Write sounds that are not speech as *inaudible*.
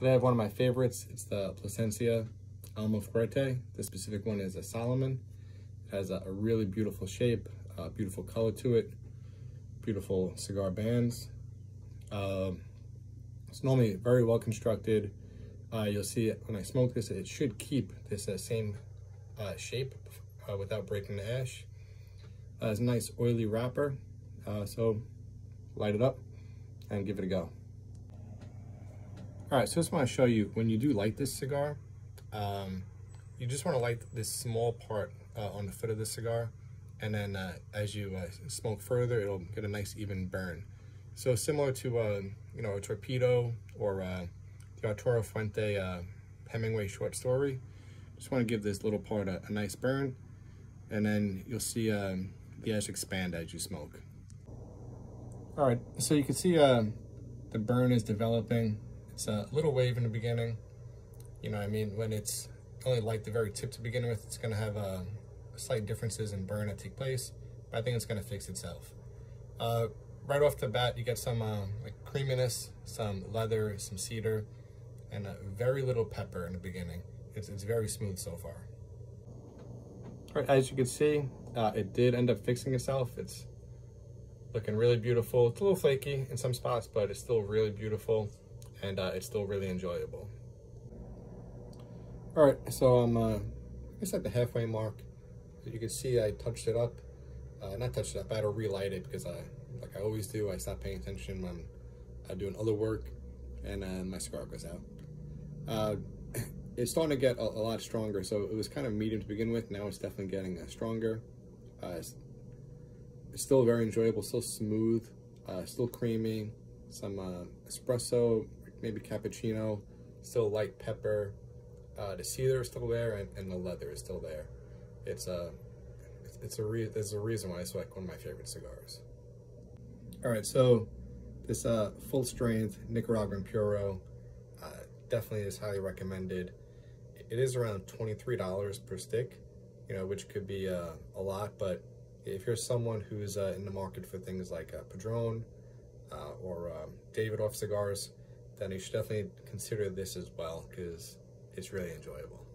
Today I have one of my favorites. It's the Plasencia Alma Fuerte. This specific one is a Solomon. It has a, a really beautiful shape, a beautiful color to it, beautiful cigar bands. Uh, it's normally very well constructed. Uh, you'll see when I smoke this, it should keep this uh, same uh, shape uh, without breaking the ash. Uh, it's a nice oily wrapper, so light it up and give it a go. All right, so I just want to show you, when you do light this cigar, um, you just want to light this small part uh, on the foot of the cigar, and then uh, as you uh, smoke further, it'll get a nice even burn. So similar to, uh, you know, a torpedo or uh, the Arturo Fuente uh, Hemingway short story, just want to give this little part a, a nice burn, and then you'll see um, the ash expand as you smoke. All right, so you can see the burn is developing it's a little wave in the beginning. You know I mean? When it's only like the very tip to begin with, it's going to have uh, slight differences in burn that take place, but I think it's going to fix itself. Uh, right off the bat, you get some uh, like creaminess, some leather, some cedar, and a very little pepper in the beginning. It's, it's very smooth so far. All right, as you can see, uh, it did end up fixing itself. It's looking really beautiful. It's a little flaky in some spots, but it's still really beautiful and uh, it's still really enjoyable. All right, so I'm uh, it's at the halfway mark. You can see I touched it up. Uh, not touched it up, I had to relight it because I, like I always do, I stop paying attention when I'm doing other work and uh, my cigar goes out. Uh, *clears throat* it's starting to get a, a, lot stronger, so it was kind of medium to begin with. Now it's definitely getting uh, stronger. Uh, it's, still very enjoyable, still smooth, still creamy, some espresso, maybe cappuccino, still light pepper. Uh, the cedar is still there, and, and the leather is still there. It's a, it's a re there's a reason why it's like one of my favorite cigars. All right, so this uh, full strength Nicaraguan Puro uh, definitely is highly recommended. It is around $23 per stick, you know, which could be uh, a lot, but if you're someone who's uh, in the market for things like uh, Padron uh, or um, Davidoff cigars, then you should definitely consider this as well because it's really enjoyable.